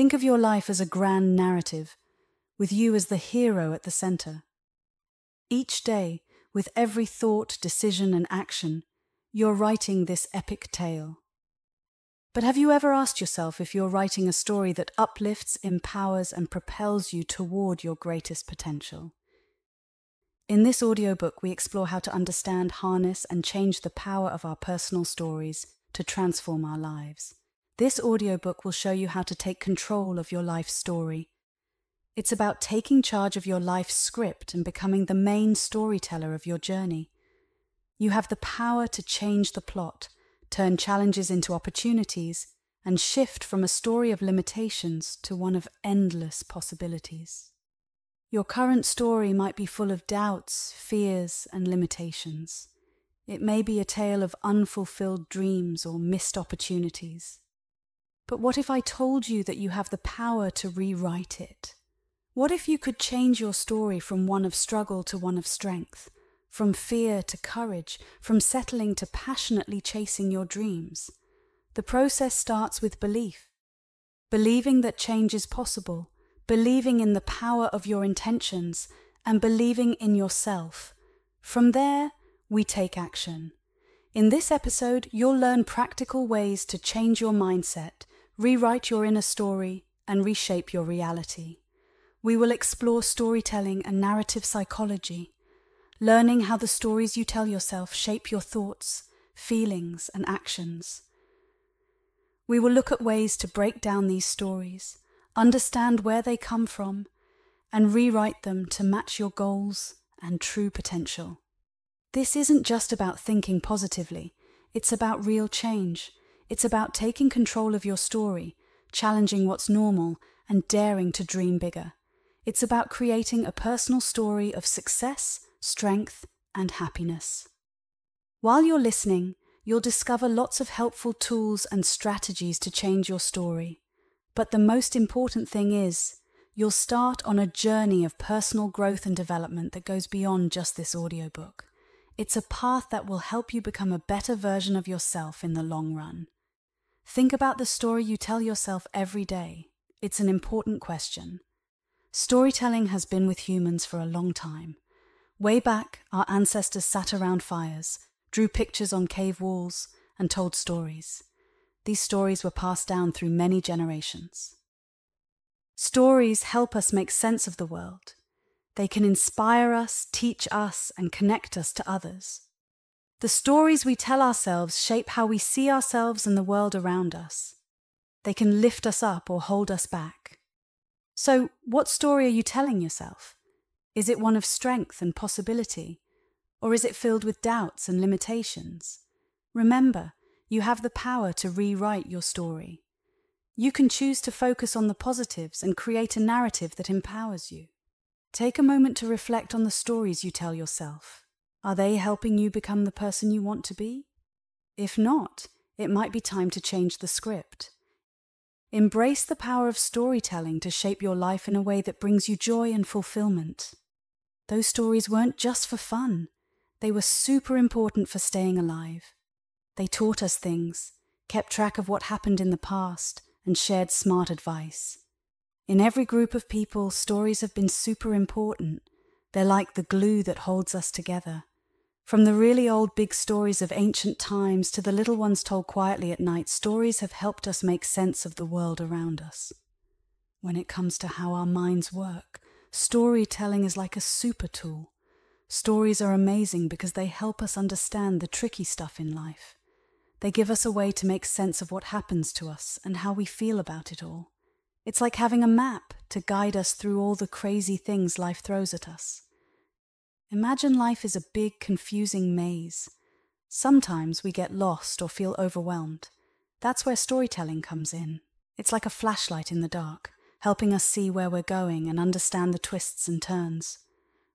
Think of your life as a grand narrative, with you as the hero at the center. Each day, with every thought, decision, and action, you're writing this epic tale. But have you ever asked yourself if you're writing a story that uplifts, empowers, and propels you toward your greatest potential? In this audiobook, we explore how to understand, harness, and change the power of our personal stories to transform our lives. This audiobook will show you how to take control of your life story. It's about taking charge of your life script and becoming the main storyteller of your journey. You have the power to change the plot, turn challenges into opportunities, and shift from a story of limitations to one of endless possibilities. Your current story might be full of doubts, fears, and limitations. It may be a tale of unfulfilled dreams or missed opportunities. But what if I told you that you have the power to rewrite it? What if you could change your story from one of struggle to one of strength, from fear to courage, from settling to passionately chasing your dreams? The process starts with belief. Believing that change is possible, believing in the power of your intentions, and believing in yourself. From there, we take action. In this episode, you'll learn practical ways to change your mindset rewrite your inner story, and reshape your reality. We will explore storytelling and narrative psychology, learning how the stories you tell yourself shape your thoughts, feelings, and actions. We will look at ways to break down these stories, understand where they come from, and rewrite them to match your goals and true potential. This isn't just about thinking positively, it's about real change it's about taking control of your story, challenging what's normal, and daring to dream bigger. It's about creating a personal story of success, strength, and happiness. While you're listening, you'll discover lots of helpful tools and strategies to change your story. But the most important thing is, you'll start on a journey of personal growth and development that goes beyond just this audiobook. It's a path that will help you become a better version of yourself in the long run. Think about the story you tell yourself every day. It's an important question. Storytelling has been with humans for a long time. Way back, our ancestors sat around fires, drew pictures on cave walls, and told stories. These stories were passed down through many generations. Stories help us make sense of the world. They can inspire us, teach us, and connect us to others. The stories we tell ourselves shape how we see ourselves and the world around us. They can lift us up or hold us back. So, what story are you telling yourself? Is it one of strength and possibility? Or is it filled with doubts and limitations? Remember, you have the power to rewrite your story. You can choose to focus on the positives and create a narrative that empowers you. Take a moment to reflect on the stories you tell yourself are they helping you become the person you want to be? If not, it might be time to change the script. Embrace the power of storytelling to shape your life in a way that brings you joy and fulfillment. Those stories weren't just for fun, they were super important for staying alive. They taught us things, kept track of what happened in the past, and shared smart advice. In every group of people, stories have been super important. They're like the glue that holds us together. From the really old big stories of ancient times to the little ones told quietly at night, stories have helped us make sense of the world around us. When it comes to how our minds work, storytelling is like a super tool. Stories are amazing because they help us understand the tricky stuff in life. They give us a way to make sense of what happens to us and how we feel about it all. It's like having a map to guide us through all the crazy things life throws at us. Imagine life is a big, confusing maze. Sometimes we get lost or feel overwhelmed. That's where storytelling comes in. It's like a flashlight in the dark, helping us see where we're going and understand the twists and turns.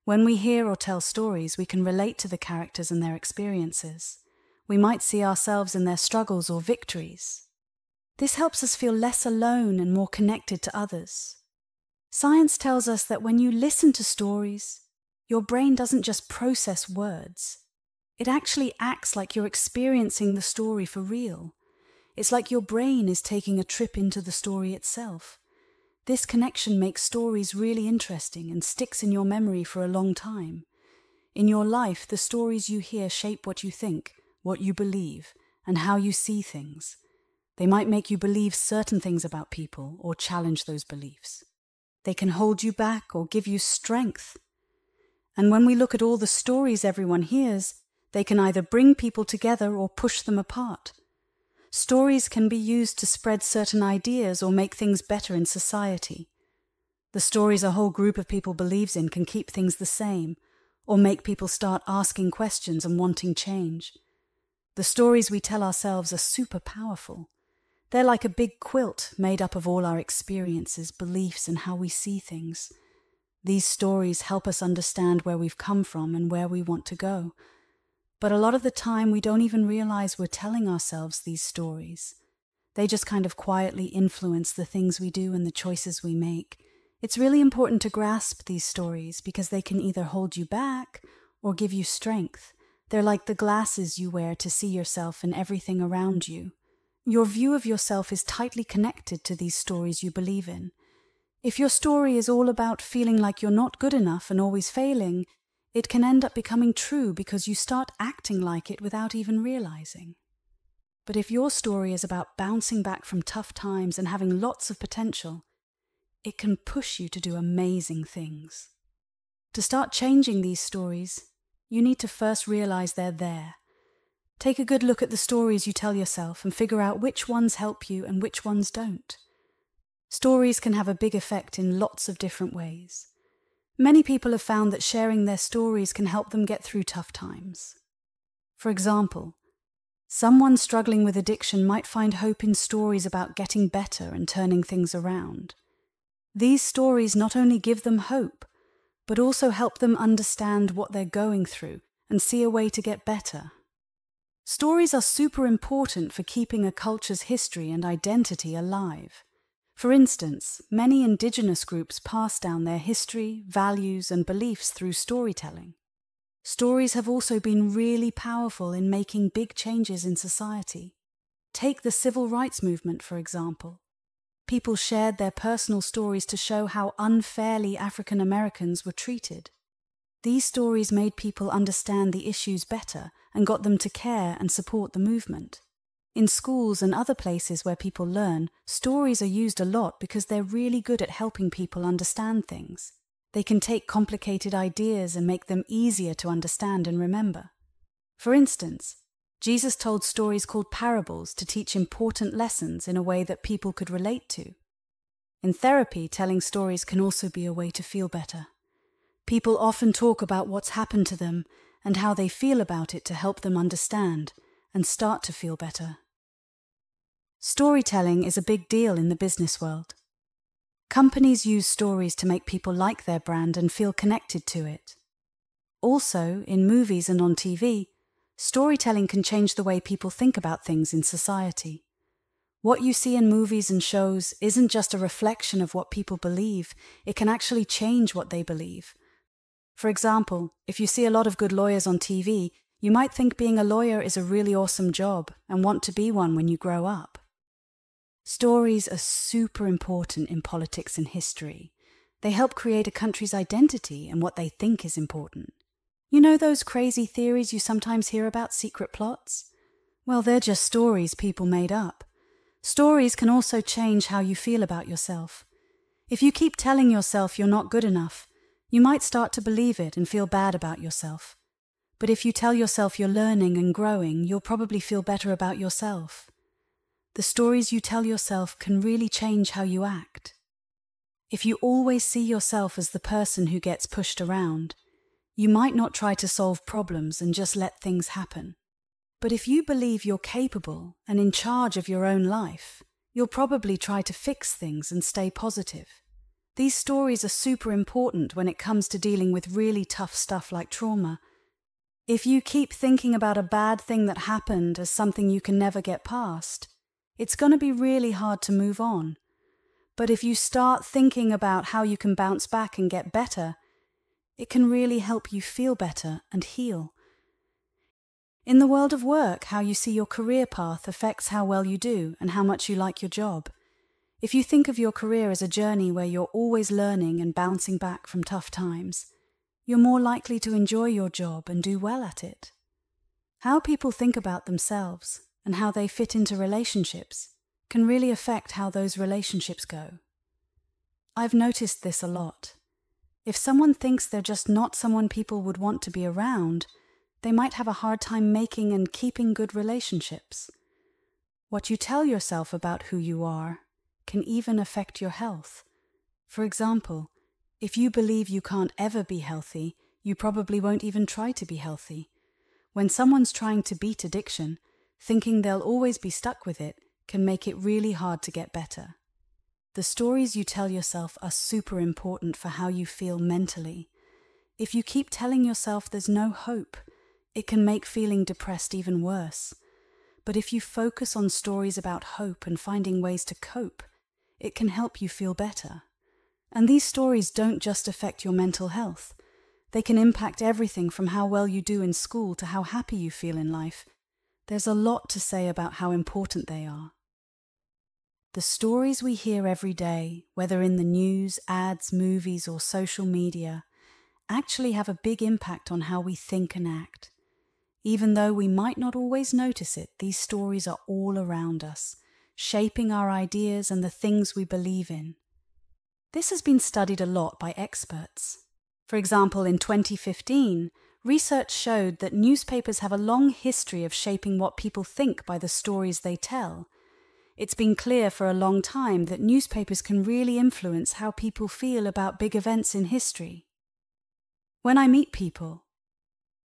When we hear or tell stories, we can relate to the characters and their experiences. We might see ourselves in their struggles or victories. This helps us feel less alone and more connected to others. Science tells us that when you listen to stories, your brain doesn't just process words, it actually acts like you're experiencing the story for real. It's like your brain is taking a trip into the story itself. This connection makes stories really interesting and sticks in your memory for a long time. In your life, the stories you hear shape what you think, what you believe, and how you see things. They might make you believe certain things about people or challenge those beliefs. They can hold you back or give you strength. And when we look at all the stories everyone hears, they can either bring people together or push them apart. Stories can be used to spread certain ideas or make things better in society. The stories a whole group of people believes in can keep things the same, or make people start asking questions and wanting change. The stories we tell ourselves are super powerful. They're like a big quilt made up of all our experiences, beliefs, and how we see things. These stories help us understand where we've come from and where we want to go but a lot of the time, we don't even realize we're telling ourselves these stories. They just kind of quietly influence the things we do and the choices we make. It's really important to grasp these stories because they can either hold you back or give you strength. They're like the glasses you wear to see yourself and everything around you. Your view of yourself is tightly connected to these stories you believe in. If your story is all about feeling like you're not good enough and always failing, it can end up becoming true because you start acting like it without even realizing. But if your story is about bouncing back from tough times and having lots of potential, it can push you to do amazing things. To start changing these stories, you need to first realize they're there. Take a good look at the stories you tell yourself and figure out which ones help you and which ones don't. Stories can have a big effect in lots of different ways. Many people have found that sharing their stories can help them get through tough times. For example, someone struggling with addiction might find hope in stories about getting better and turning things around. These stories not only give them hope, but also help them understand what they're going through and see a way to get better. Stories are super important for keeping a culture's history and identity alive. For instance, many indigenous groups pass down their history, values, and beliefs through storytelling. Stories have also been really powerful in making big changes in society. Take the civil rights movement, for example. People shared their personal stories to show how unfairly African Americans were treated. These stories made people understand the issues better and got them to care and support the movement. In schools and other places where people learn, stories are used a lot because they're really good at helping people understand things. They can take complicated ideas and make them easier to understand and remember. For instance, Jesus told stories called parables to teach important lessons in a way that people could relate to. In therapy, telling stories can also be a way to feel better. People often talk about what's happened to them and how they feel about it to help them understand and start to feel better. Storytelling is a big deal in the business world. Companies use stories to make people like their brand and feel connected to it. Also, in movies and on TV, storytelling can change the way people think about things in society. What you see in movies and shows isn't just a reflection of what people believe, it can actually change what they believe. For example, if you see a lot of good lawyers on TV, you might think being a lawyer is a really awesome job and want to be one when you grow up. Stories are super important in politics and history. They help create a country's identity and what they think is important. You know those crazy theories you sometimes hear about secret plots? Well, they're just stories people made up. Stories can also change how you feel about yourself. If you keep telling yourself you're not good enough, you might start to believe it and feel bad about yourself. But if you tell yourself you're learning and growing, you'll probably feel better about yourself the stories you tell yourself can really change how you act. If you always see yourself as the person who gets pushed around, you might not try to solve problems and just let things happen. But if you believe you're capable and in charge of your own life, you'll probably try to fix things and stay positive. These stories are super important when it comes to dealing with really tough stuff like trauma. If you keep thinking about a bad thing that happened as something you can never get past, it's going to be really hard to move on. But if you start thinking about how you can bounce back and get better, it can really help you feel better and heal. In the world of work, how you see your career path affects how well you do and how much you like your job. If you think of your career as a journey where you're always learning and bouncing back from tough times, you're more likely to enjoy your job and do well at it. How people think about themselves and how they fit into relationships can really affect how those relationships go. I've noticed this a lot. If someone thinks they're just not someone people would want to be around, they might have a hard time making and keeping good relationships. What you tell yourself about who you are can even affect your health. For example, if you believe you can't ever be healthy, you probably won't even try to be healthy. When someone's trying to beat addiction, thinking they'll always be stuck with it can make it really hard to get better. The stories you tell yourself are super important for how you feel mentally. If you keep telling yourself there's no hope, it can make feeling depressed even worse. But if you focus on stories about hope and finding ways to cope, it can help you feel better. And these stories don't just affect your mental health. They can impact everything from how well you do in school to how happy you feel in life. There's a lot to say about how important they are. The stories we hear every day, whether in the news, ads, movies, or social media, actually have a big impact on how we think and act. Even though we might not always notice it, these stories are all around us, shaping our ideas and the things we believe in. This has been studied a lot by experts. For example, in 2015, research showed that newspapers have a long history of shaping what people think by the stories they tell. It's been clear for a long time that newspapers can really influence how people feel about big events in history. When I meet people,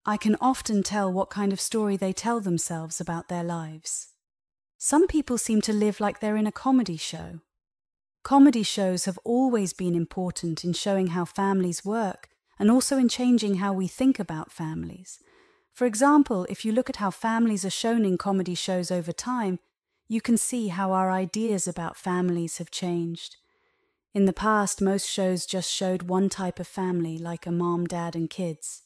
I can often tell what kind of story they tell themselves about their lives. Some people seem to live like they're in a comedy show. Comedy shows have always been important in showing how families work and also in changing how we think about families. For example, if you look at how families are shown in comedy shows over time, you can see how our ideas about families have changed. In the past, most shows just showed one type of family, like a mom, dad, and kids.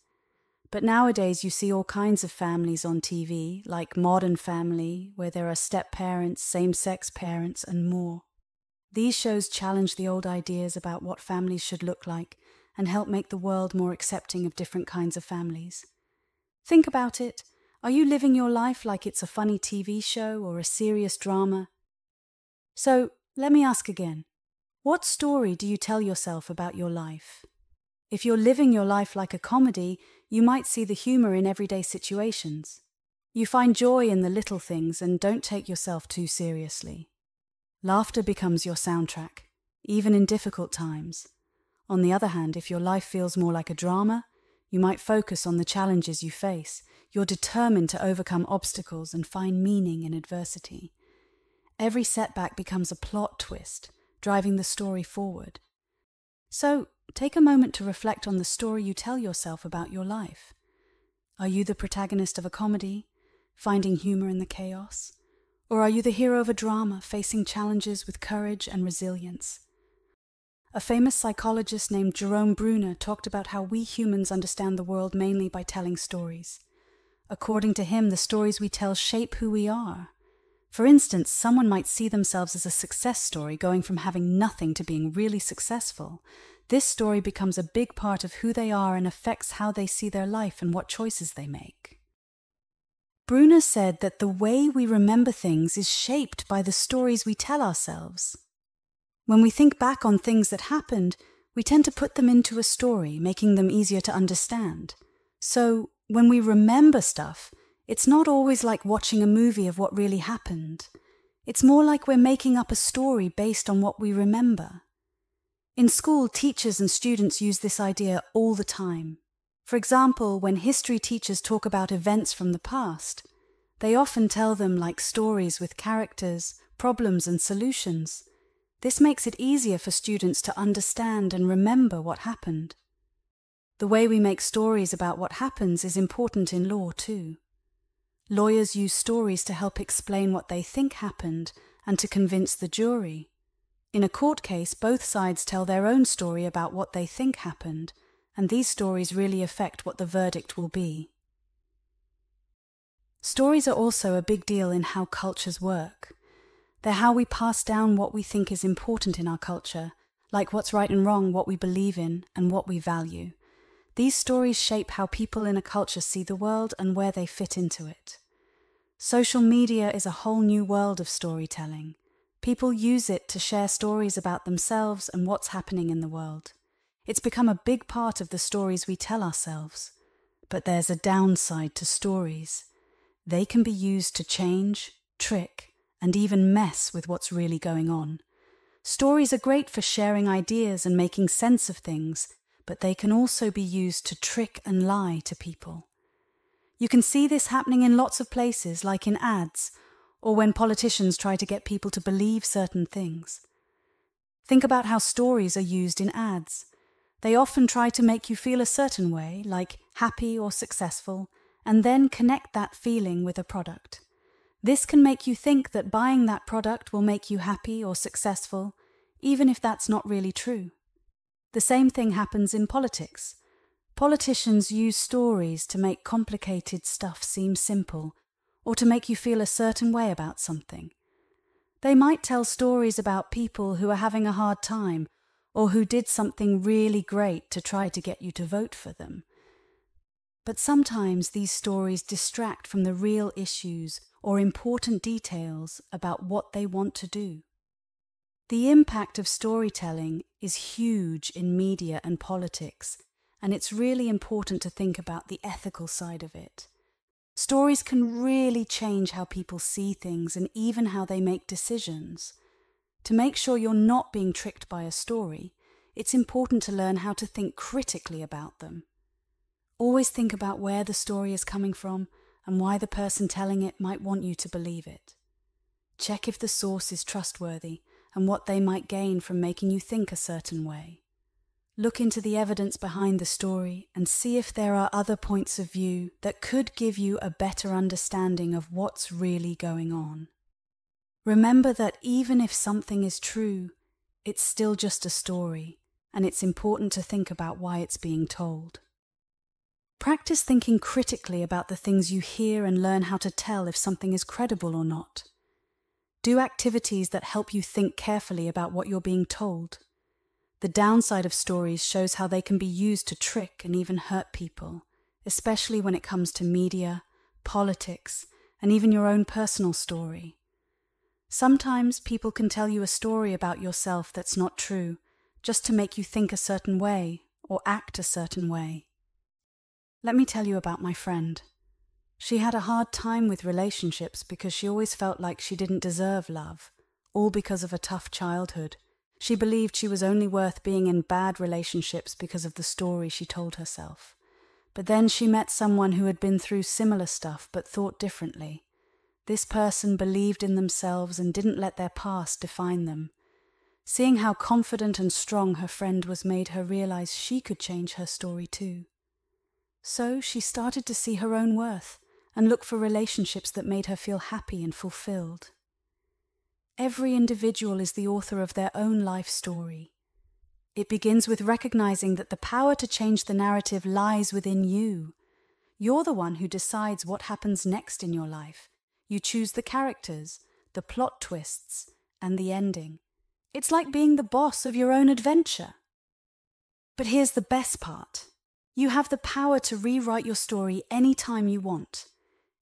But nowadays, you see all kinds of families on TV, like Modern Family, where there are step parents, same sex parents, and more. These shows challenge the old ideas about what families should look like and help make the world more accepting of different kinds of families. Think about it. Are you living your life like it's a funny TV show or a serious drama? So, let me ask again what story do you tell yourself about your life? If you're living your life like a comedy, you might see the humor in everyday situations. You find joy in the little things and don't take yourself too seriously. Laughter becomes your soundtrack, even in difficult times. On the other hand, if your life feels more like a drama, you might focus on the challenges you face. You're determined to overcome obstacles and find meaning in adversity. Every setback becomes a plot twist, driving the story forward. So, take a moment to reflect on the story you tell yourself about your life. Are you the protagonist of a comedy, finding humor in the chaos? Or are you the hero of a drama, facing challenges with courage and resilience? A famous psychologist named Jerome Bruner talked about how we humans understand the world mainly by telling stories. According to him, the stories we tell shape who we are. For instance, someone might see themselves as a success story going from having nothing to being really successful, this story becomes a big part of who they are and affects how they see their life and what choices they make. Bruner said that the way we remember things is shaped by the stories we tell ourselves. When we think back on things that happened, we tend to put them into a story, making them easier to understand. So, when we remember stuff, it's not always like watching a movie of what really happened. It's more like we're making up a story based on what we remember. In school, teachers and students use this idea all the time. For example, when history teachers talk about events from the past, they often tell them like stories with characters, problems, and solutions. This makes it easier for students to understand and remember what happened. The way we make stories about what happens is important in law too. Lawyers use stories to help explain what they think happened and to convince the jury. In a court case, both sides tell their own story about what they think happened, and these stories really affect what the verdict will be. Stories are also a big deal in how cultures work. They're how we pass down what we think is important in our culture, like what's right and wrong, what we believe in, and what we value. These stories shape how people in a culture see the world and where they fit into it. Social media is a whole new world of storytelling. People use it to share stories about themselves and what's happening in the world. It's become a big part of the stories we tell ourselves. But there's a downside to stories. They can be used to change, trick, and even mess with what's really going on. Stories are great for sharing ideas and making sense of things, but they can also be used to trick and lie to people. You can see this happening in lots of places, like in ads, or when politicians try to get people to believe certain things. Think about how stories are used in ads. They often try to make you feel a certain way, like happy or successful, and then connect that feeling with a product. This can make you think that buying that product will make you happy or successful, even if that's not really true. The same thing happens in politics. Politicians use stories to make complicated stuff seem simple, or to make you feel a certain way about something. They might tell stories about people who are having a hard time, or who did something really great to try to get you to vote for them. But sometimes these stories distract from the real issues or important details about what they want to do. The impact of storytelling is huge in media and politics, and it's really important to think about the ethical side of it. Stories can really change how people see things and even how they make decisions. To make sure you're not being tricked by a story, it's important to learn how to think critically about them. Always think about where the story is coming from and why the person telling it might want you to believe it. Check if the source is trustworthy and what they might gain from making you think a certain way. Look into the evidence behind the story and see if there are other points of view that could give you a better understanding of what's really going on. Remember that even if something is true, it's still just a story, and it's important to think about why it's being told. Practice thinking critically about the things you hear and learn how to tell if something is credible or not. Do activities that help you think carefully about what you're being told. The downside of stories shows how they can be used to trick and even hurt people, especially when it comes to media, politics, and even your own personal story. Sometimes people can tell you a story about yourself that's not true, just to make you think a certain way or act a certain way. Let me tell you about my friend. She had a hard time with relationships because she always felt like she didn't deserve love, all because of a tough childhood. She believed she was only worth being in bad relationships because of the story she told herself. But then she met someone who had been through similar stuff but thought differently. This person believed in themselves and didn't let their past define them. Seeing how confident and strong her friend was made her realize she could change her story too. So she started to see her own worth and look for relationships that made her feel happy and fulfilled. Every individual is the author of their own life story. It begins with recognizing that the power to change the narrative lies within you. You're the one who decides what happens next in your life. You choose the characters, the plot twists, and the ending. It's like being the boss of your own adventure. But here's the best part you have the power to rewrite your story any time you want.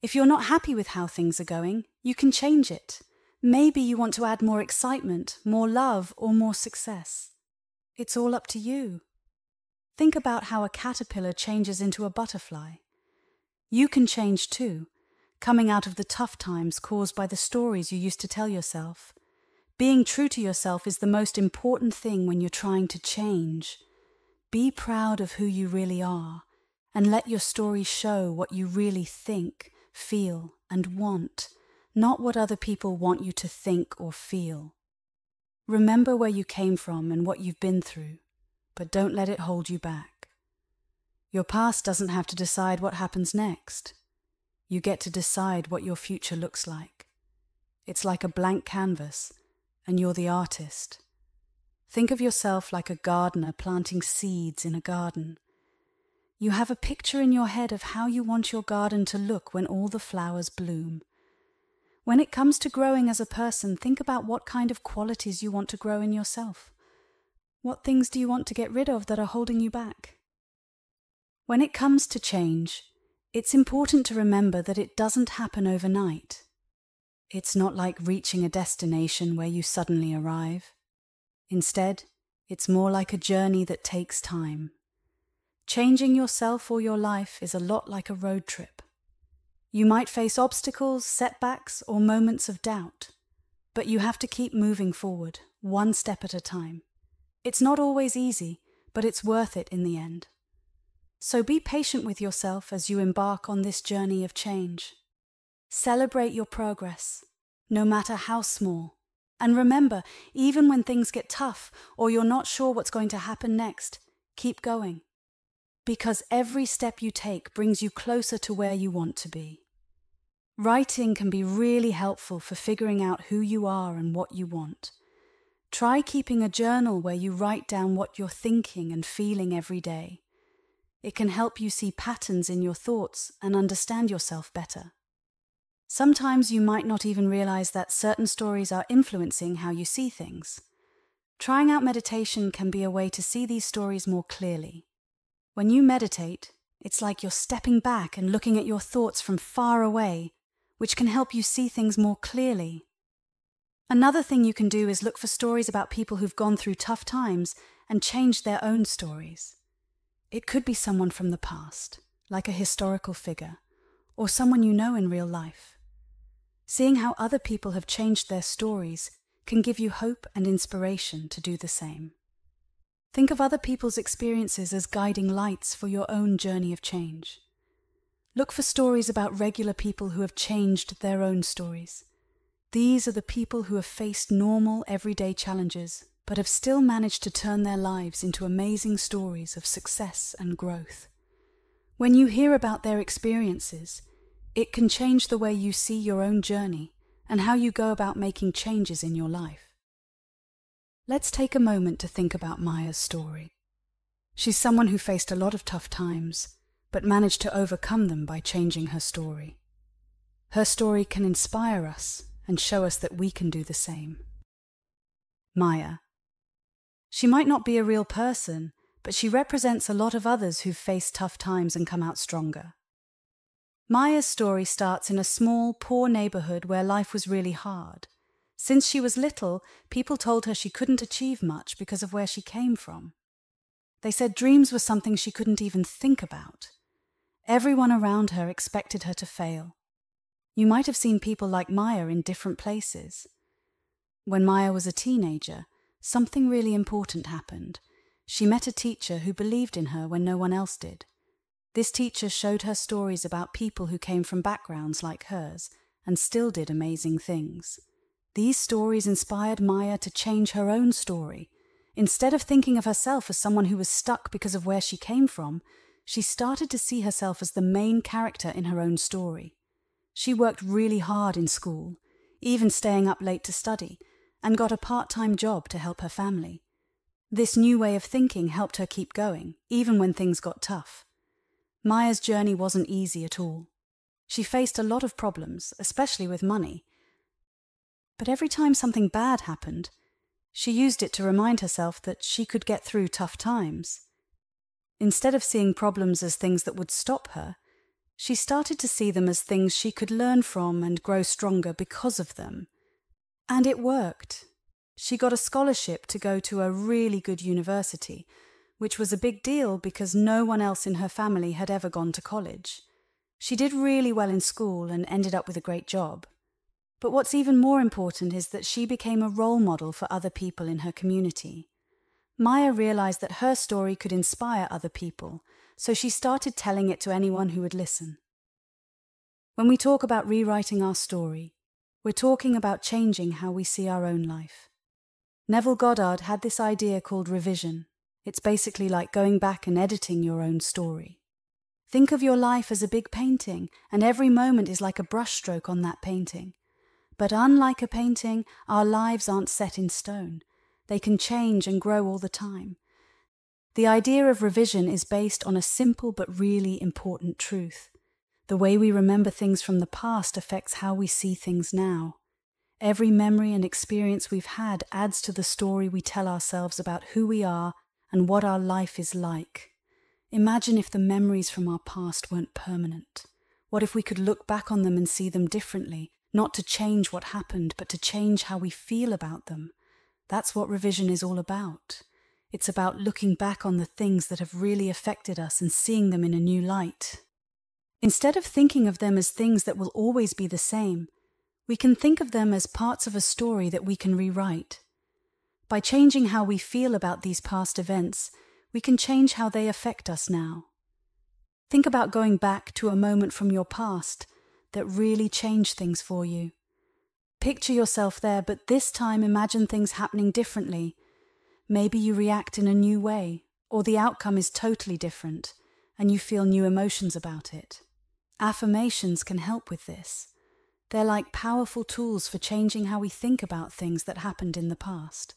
If you're not happy with how things are going, you can change it. Maybe you want to add more excitement, more love, or more success. It's all up to you. Think about how a caterpillar changes into a butterfly. You can change too, coming out of the tough times caused by the stories you used to tell yourself. Being true to yourself is the most important thing when you're trying to change. Be proud of who you really are and let your story show what you really think, feel, and want, not what other people want you to think or feel. Remember where you came from and what you've been through, but don't let it hold you back. Your past doesn't have to decide what happens next. You get to decide what your future looks like. It's like a blank canvas, and you're the artist. Think of yourself like a gardener planting seeds in a garden. You have a picture in your head of how you want your garden to look when all the flowers bloom. When it comes to growing as a person, think about what kind of qualities you want to grow in yourself. What things do you want to get rid of that are holding you back? When it comes to change, it's important to remember that it doesn't happen overnight. It's not like reaching a destination where you suddenly arrive. Instead, it's more like a journey that takes time. Changing yourself or your life is a lot like a road trip. You might face obstacles, setbacks, or moments of doubt, but you have to keep moving forward, one step at a time. It's not always easy, but it's worth it in the end. So be patient with yourself as you embark on this journey of change. Celebrate your progress, no matter how small. And remember, even when things get tough or you're not sure what's going to happen next, keep going. Because every step you take brings you closer to where you want to be. Writing can be really helpful for figuring out who you are and what you want. Try keeping a journal where you write down what you're thinking and feeling every day. It can help you see patterns in your thoughts and understand yourself better. Sometimes you might not even realize that certain stories are influencing how you see things. Trying out meditation can be a way to see these stories more clearly. When you meditate, it's like you're stepping back and looking at your thoughts from far away which can help you see things more clearly. Another thing you can do is look for stories about people who've gone through tough times and changed their own stories. It could be someone from the past, like a historical figure, or someone you know in real life. Seeing how other people have changed their stories can give you hope and inspiration to do the same. Think of other people's experiences as guiding lights for your own journey of change. Look for stories about regular people who have changed their own stories. These are the people who have faced normal, everyday challenges, but have still managed to turn their lives into amazing stories of success and growth. When you hear about their experiences, it can change the way you see your own journey and how you go about making changes in your life. Let's take a moment to think about Maya's story. She's someone who faced a lot of tough times but managed to overcome them by changing her story. Her story can inspire us and show us that we can do the same. Maya. She might not be a real person, but she represents a lot of others who've faced tough times and come out stronger. Maya's story starts in a small, poor neighborhood where life was really hard. Since she was little, people told her she couldn't achieve much because of where she came from. They said dreams were something she couldn't even think about. Everyone around her expected her to fail. You might have seen people like Maya in different places. When Maya was a teenager, something really important happened. She met a teacher who believed in her when no one else did. This teacher showed her stories about people who came from backgrounds like hers and still did amazing things. These stories inspired Maya to change her own story. Instead of thinking of herself as someone who was stuck because of where she came from, she started to see herself as the main character in her own story. She worked really hard in school, even staying up late to study, and got a part time job to help her family. This new way of thinking helped her keep going, even when things got tough. Maya's journey wasn't easy at all. She faced a lot of problems, especially with money. But every time something bad happened, she used it to remind herself that she could get through tough times. Instead of seeing problems as things that would stop her, she started to see them as things she could learn from and grow stronger because of them. And it worked. She got a scholarship to go to a really good university, which was a big deal because no one else in her family had ever gone to college. She did really well in school and ended up with a great job. But what's even more important is that she became a role model for other people in her community. Maya realized that her story could inspire other people, so she started telling it to anyone who would listen. When we talk about rewriting our story, we're talking about changing how we see our own life. Neville Goddard had this idea called revision. It's basically like going back and editing your own story. Think of your life as a big painting, and every moment is like a brushstroke on that painting. But unlike a painting, our lives aren't set in stone. They can change and grow all the time. The idea of revision is based on a simple but really important truth. The way we remember things from the past affects how we see things now. Every memory and experience we've had adds to the story we tell ourselves about who we are and what our life is like. Imagine if the memories from our past weren't permanent. What if we could look back on them and see them differently, not to change what happened, but to change how we feel about them? That's what revision is all about. It's about looking back on the things that have really affected us and seeing them in a new light. Instead of thinking of them as things that will always be the same, we can think of them as parts of a story that we can rewrite. By changing how we feel about these past events, we can change how they affect us now. Think about going back to a moment from your past that really changed things for you. Picture yourself there, but this time imagine things happening differently. Maybe you react in a new way, or the outcome is totally different, and you feel new emotions about it. Affirmations can help with this. They're like powerful tools for changing how we think about things that happened in the past.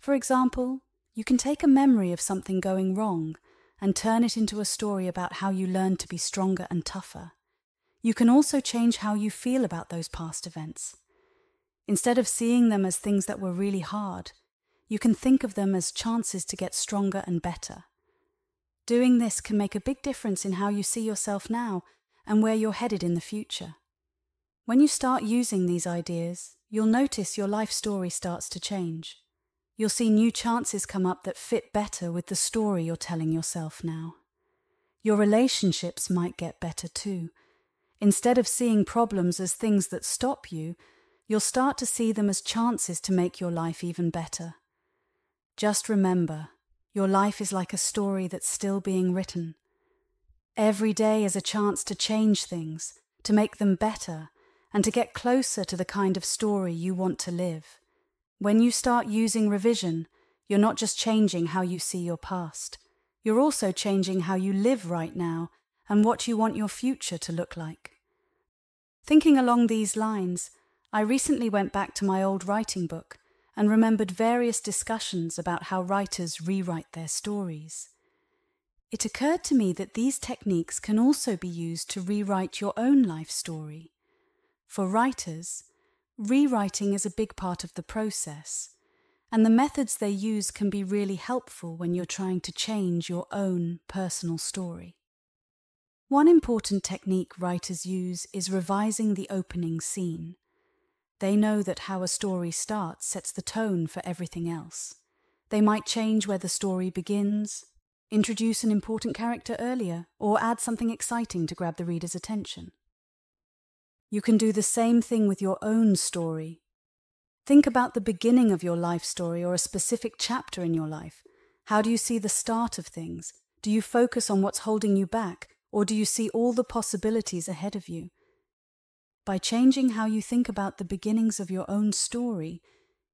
For example, you can take a memory of something going wrong and turn it into a story about how you learned to be stronger and tougher. You can also change how you feel about those past events. Instead of seeing them as things that were really hard, you can think of them as chances to get stronger and better. Doing this can make a big difference in how you see yourself now and where you're headed in the future. When you start using these ideas, you'll notice your life story starts to change. You'll see new chances come up that fit better with the story you're telling yourself now. Your relationships might get better too. Instead of seeing problems as things that stop you, you'll start to see them as chances to make your life even better. Just remember, your life is like a story that's still being written. Every day is a chance to change things, to make them better, and to get closer to the kind of story you want to live. When you start using revision, you're not just changing how you see your past, you're also changing how you live right now and what you want your future to look like. Thinking along these lines, I recently went back to my old writing book and remembered various discussions about how writers rewrite their stories. It occurred to me that these techniques can also be used to rewrite your own life story. For writers, rewriting is a big part of the process, and the methods they use can be really helpful when you're trying to change your own personal story. One important technique writers use is revising the opening scene. They know that how a story starts sets the tone for everything else. They might change where the story begins, introduce an important character earlier, or add something exciting to grab the reader's attention. You can do the same thing with your own story. Think about the beginning of your life story or a specific chapter in your life. How do you see the start of things? Do you focus on what's holding you back, or do you see all the possibilities ahead of you? By changing how you think about the beginnings of your own story,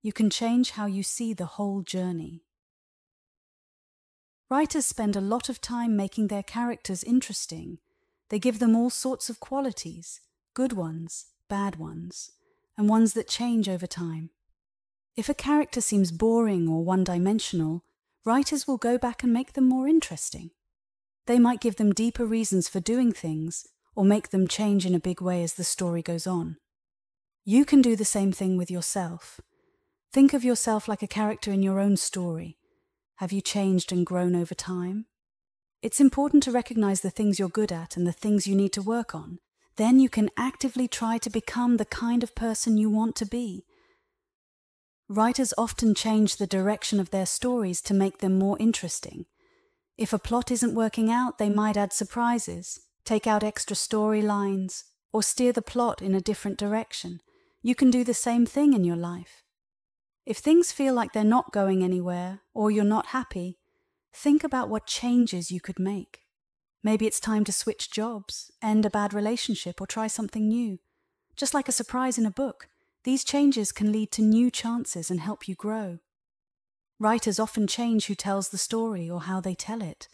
you can change how you see the whole journey. Writers spend a lot of time making their characters interesting. They give them all sorts of qualities good ones, bad ones, and ones that change over time. If a character seems boring or one dimensional, writers will go back and make them more interesting. They might give them deeper reasons for doing things or make them change in a big way as the story goes on. You can do the same thing with yourself. Think of yourself like a character in your own story. Have you changed and grown over time? It's important to recognize the things you're good at and the things you need to work on, then you can actively try to become the kind of person you want to be. Writers often change the direction of their stories to make them more interesting. If a plot isn't working out, they might add surprises, take out extra storylines, or steer the plot in a different direction. You can do the same thing in your life. If things feel like they're not going anywhere, or you're not happy, think about what changes you could make. Maybe it's time to switch jobs, end a bad relationship, or try something new. Just like a surprise in a book, these changes can lead to new chances and help you grow. Writers often change who tells the story or how they tell it.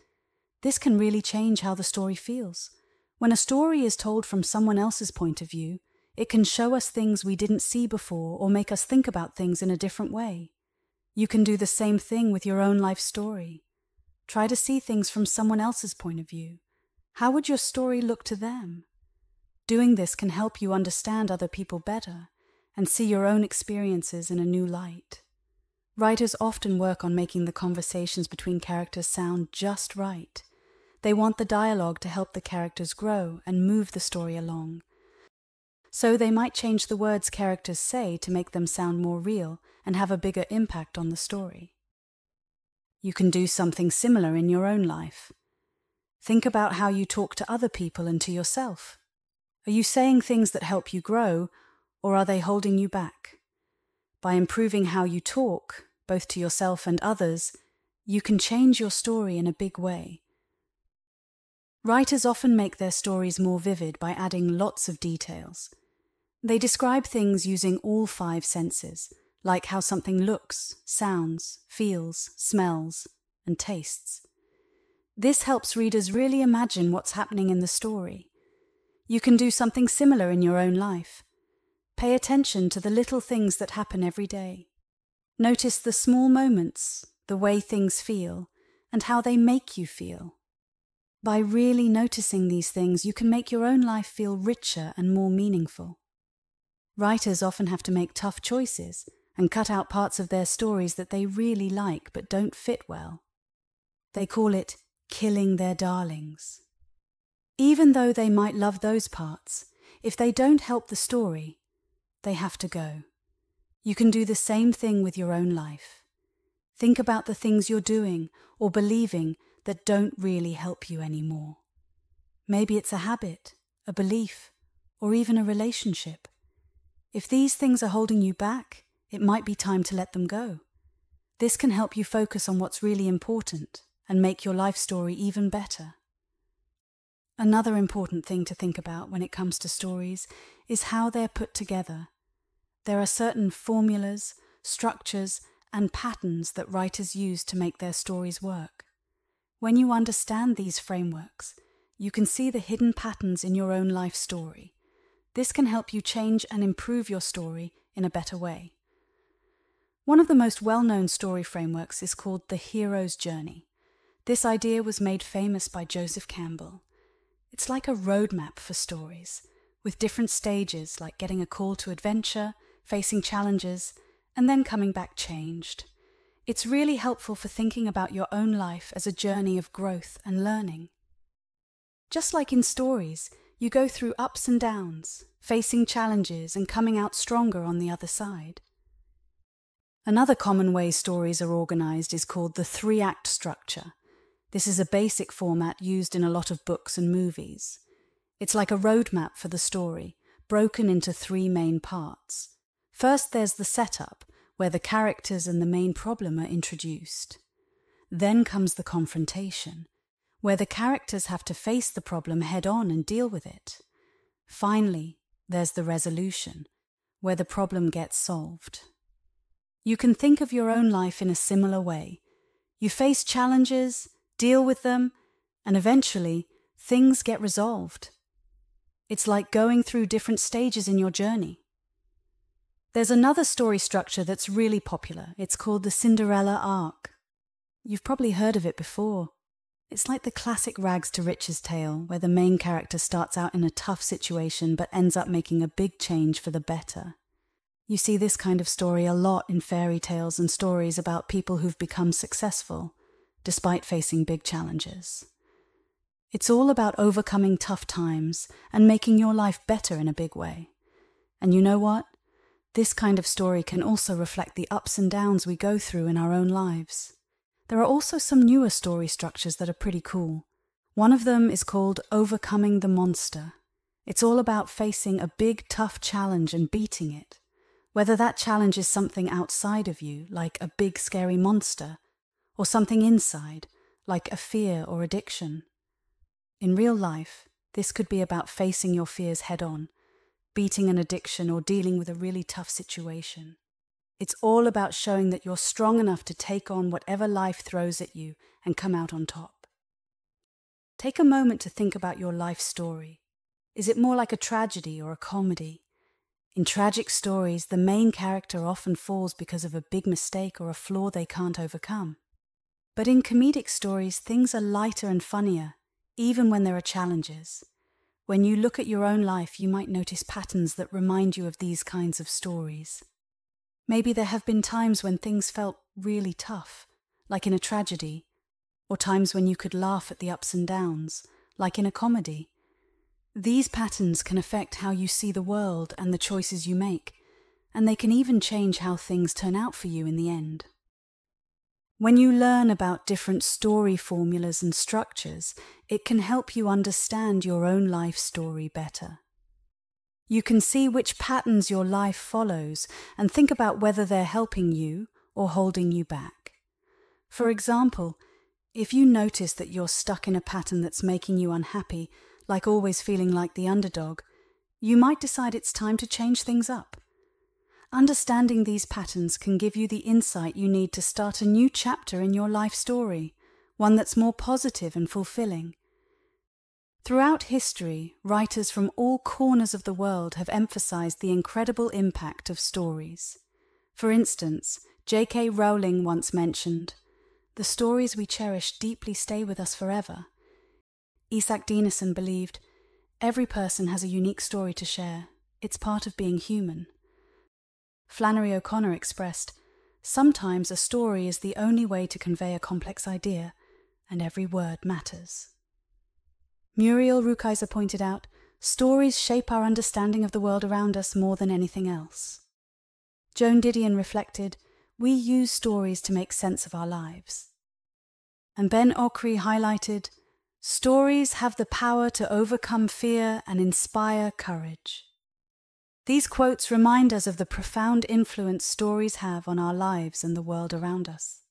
This can really change how the story feels. When a story is told from someone else's point of view, it can show us things we didn't see before or make us think about things in a different way. You can do the same thing with your own life story. Try to see things from someone else's point of view. How would your story look to them? Doing this can help you understand other people better and see your own experiences in a new light. Writers often work on making the conversations between characters sound just right. They want the dialogue to help the characters grow and move the story along. So they might change the words characters say to make them sound more real and have a bigger impact on the story. You can do something similar in your own life. Think about how you talk to other people and to yourself. Are you saying things that help you grow, or are they holding you back? By improving how you talk, both to yourself and others, you can change your story in a big way. Writers often make their stories more vivid by adding lots of details. They describe things using all five senses, like how something looks, sounds, feels, smells, and tastes. This helps readers really imagine what's happening in the story. You can do something similar in your own life. Pay attention to the little things that happen every day. Notice the small moments, the way things feel, and how they make you feel. By really noticing these things, you can make your own life feel richer and more meaningful. Writers often have to make tough choices and cut out parts of their stories that they really like but don't fit well. They call it killing their darlings. Even though they might love those parts, if they don't help the story, they have to go. You can do the same thing with your own life. Think about the things you're doing or believing that don't really help you anymore. Maybe it's a habit, a belief, or even a relationship. If these things are holding you back, it might be time to let them go. This can help you focus on what's really important and make your life story even better. Another important thing to think about when it comes to stories is how they're put together. There are certain formulas, structures, and patterns that writers use to make their stories work. When you understand these frameworks, you can see the hidden patterns in your own life story. This can help you change and improve your story in a better way. One of the most well known story frameworks is called the hero's journey. This idea was made famous by Joseph Campbell. It's like a roadmap for stories, with different stages like getting a call to adventure, facing challenges, and then coming back changed. It's really helpful for thinking about your own life as a journey of growth and learning. Just like in stories, you go through ups and downs, facing challenges and coming out stronger on the other side. Another common way stories are organized is called the three act structure. This is a basic format used in a lot of books and movies. It's like a roadmap for the story, broken into three main parts. First, there's the setup, where the characters and the main problem are introduced. Then comes the confrontation, where the characters have to face the problem head on and deal with it. Finally, there's the resolution, where the problem gets solved. You can think of your own life in a similar way. You face challenges, deal with them, and eventually things get resolved. It's like going through different stages in your journey. There's another story structure that's really popular. It's called the Cinderella arc. You've probably heard of it before. It's like the classic rags to riches tale, where the main character starts out in a tough situation but ends up making a big change for the better. You see this kind of story a lot in fairy tales and stories about people who've become successful, despite facing big challenges. It's all about overcoming tough times and making your life better in a big way. And you know what? This kind of story can also reflect the ups and downs we go through in our own lives. There are also some newer story structures that are pretty cool. One of them is called Overcoming the Monster. It's all about facing a big, tough challenge and beating it. Whether that challenge is something outside of you, like a big scary monster, or something inside, like a fear or addiction. In real life, this could be about facing your fears head on, beating an addiction, or dealing with a really tough situation. It's all about showing that you're strong enough to take on whatever life throws at you and come out on top. Take a moment to think about your life story. Is it more like a tragedy or a comedy? In tragic stories, the main character often falls because of a big mistake or a flaw they can't overcome. But in comedic stories, things are lighter and funnier, even when there are challenges. When you look at your own life, you might notice patterns that remind you of these kinds of stories. Maybe there have been times when things felt really tough, like in a tragedy, or times when you could laugh at the ups and downs, like in a comedy. These patterns can affect how you see the world and the choices you make, and they can even change how things turn out for you in the end. When you learn about different story formulas and structures, it can help you understand your own life story better. You can see which patterns your life follows and think about whether they're helping you or holding you back. For example, if you notice that you're stuck in a pattern that's making you unhappy, like always feeling like the underdog, you might decide it's time to change things up. Understanding these patterns can give you the insight you need to start a new chapter in your life story, one that's more positive and fulfilling. Throughout history, writers from all corners of the world have emphasized the incredible impact of stories. For instance, J.K. Rowling once mentioned, The stories we cherish deeply stay with us forever. Isak Dinesen believed, Every person has a unique story to share. It's part of being human. Flannery O'Connor expressed, Sometimes a story is the only way to convey a complex idea, and every word matters. Muriel Rukeyser pointed out, stories shape our understanding of the world around us more than anything else. Joan Didion reflected, we use stories to make sense of our lives. And Ben Okri highlighted, stories have the power to overcome fear and inspire courage. These quotes remind us of the profound influence stories have on our lives and the world around us.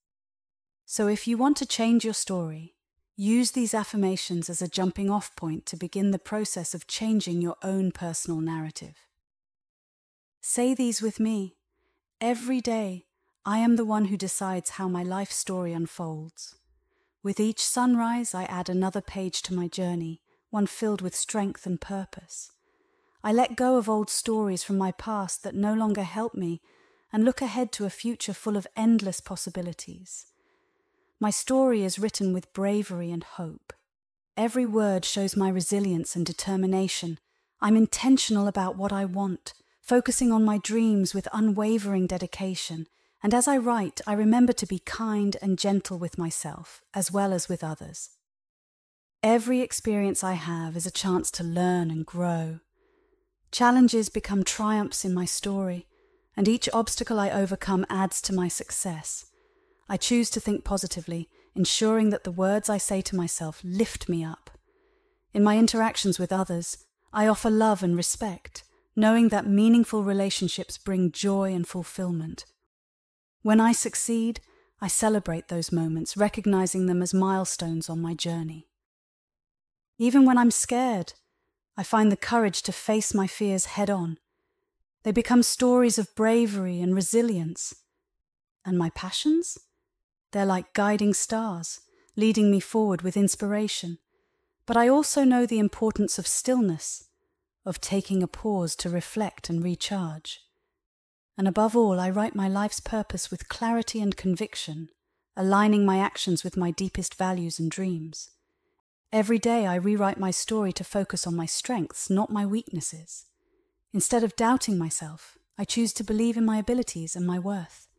So if you want to change your story, use these affirmations as a jumping off point to begin the process of changing your own personal narrative. Say these with me. Every day, I am the one who decides how my life story unfolds. With each sunrise, I add another page to my journey, one filled with strength and purpose. I let go of old stories from my past that no longer help me and look ahead to a future full of endless possibilities. My story is written with bravery and hope. Every word shows my resilience and determination. I'm intentional about what I want, focusing on my dreams with unwavering dedication. And as I write, I remember to be kind and gentle with myself, as well as with others. Every experience I have is a chance to learn and grow. Challenges become triumphs in my story, and each obstacle I overcome adds to my success. I choose to think positively, ensuring that the words I say to myself lift me up. In my interactions with others, I offer love and respect, knowing that meaningful relationships bring joy and fulfillment. When I succeed, I celebrate those moments, recognizing them as milestones on my journey. Even when I'm scared, I find the courage to face my fears head on. They become stories of bravery and resilience. And my passions? They're like guiding stars, leading me forward with inspiration. But I also know the importance of stillness, of taking a pause to reflect and recharge. And above all, I write my life's purpose with clarity and conviction, aligning my actions with my deepest values and dreams. Every day I rewrite my story to focus on my strengths, not my weaknesses. Instead of doubting myself, I choose to believe in my abilities and my worth.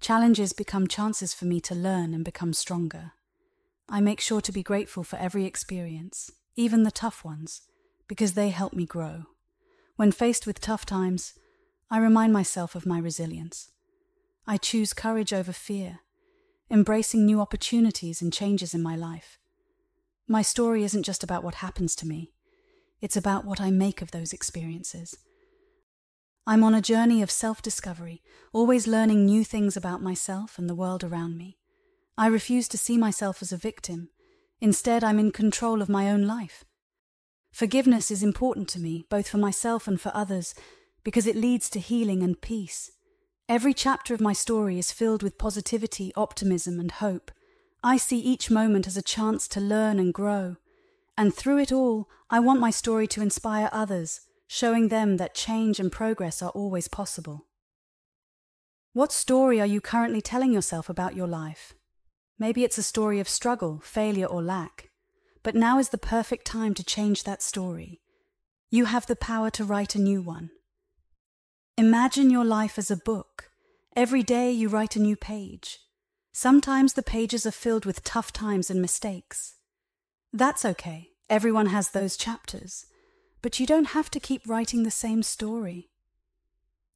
Challenges become chances for me to learn and become stronger. I make sure to be grateful for every experience, even the tough ones, because they help me grow. When faced with tough times, I remind myself of my resilience. I choose courage over fear, embracing new opportunities and changes in my life. My story isn't just about what happens to me, it's about what I make of those experiences. I'm on a journey of self discovery, always learning new things about myself and the world around me. I refuse to see myself as a victim. Instead, I'm in control of my own life. Forgiveness is important to me, both for myself and for others, because it leads to healing and peace. Every chapter of my story is filled with positivity, optimism, and hope. I see each moment as a chance to learn and grow. And through it all, I want my story to inspire others, showing them that change and progress are always possible. What story are you currently telling yourself about your life? Maybe it's a story of struggle, failure, or lack. but now is the perfect time to change that story. You have the power to write a new one. Imagine your life as a book. Every day you write a new page. Sometimes the pages are filled with tough times and mistakes. That's okay. Everyone has those chapters. But you don't have to keep writing the same story.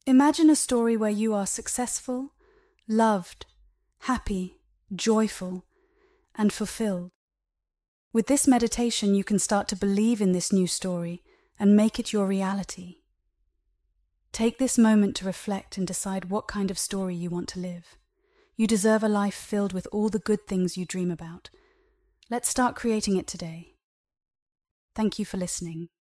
Imagine a story where you are successful, loved, happy, joyful, and fulfilled. With this meditation, you can start to believe in this new story and make it your reality. Take this moment to reflect and decide what kind of story you want to live. You deserve a life filled with all the good things you dream about. Let's start creating it today. Thank you for listening.